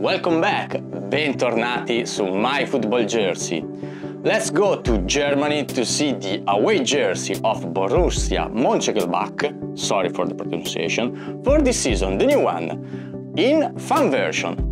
Welcome back, bentornati su My Football Jersey. Let's go to Germany to see the away jersey of Borussia Mönchengladbach, sorry for the pronunciation, for this season, the new one, in fan version.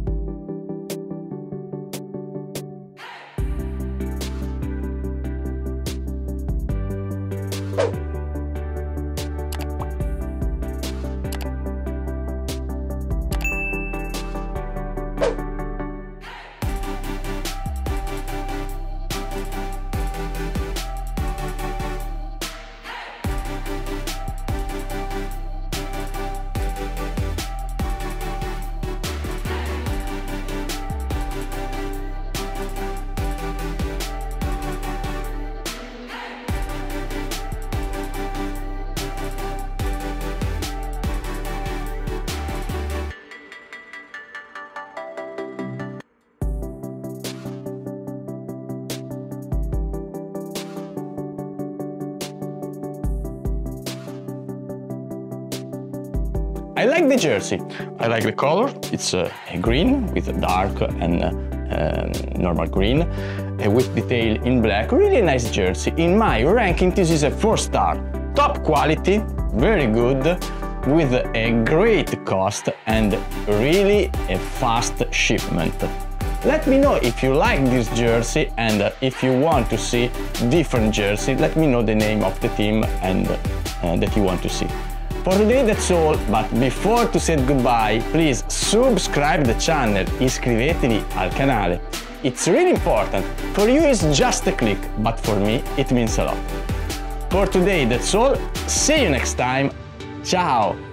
I like the jersey. I like the color. It's uh, green with a dark and uh, um, normal green uh, with detail in black. Really nice jersey. In my ranking, this is a four star. Top quality, very good, with a great cost and really a fast shipment. Let me know if you like this jersey and uh, if you want to see different jersey, let me know the name of the team and uh, that you want to see. For today that's all, but before to say goodbye, please subscribe the channel, iscrivetevi al canale. It's really important. For you it's just a click, but for me it means a lot. For today that's all, see you next time, ciao!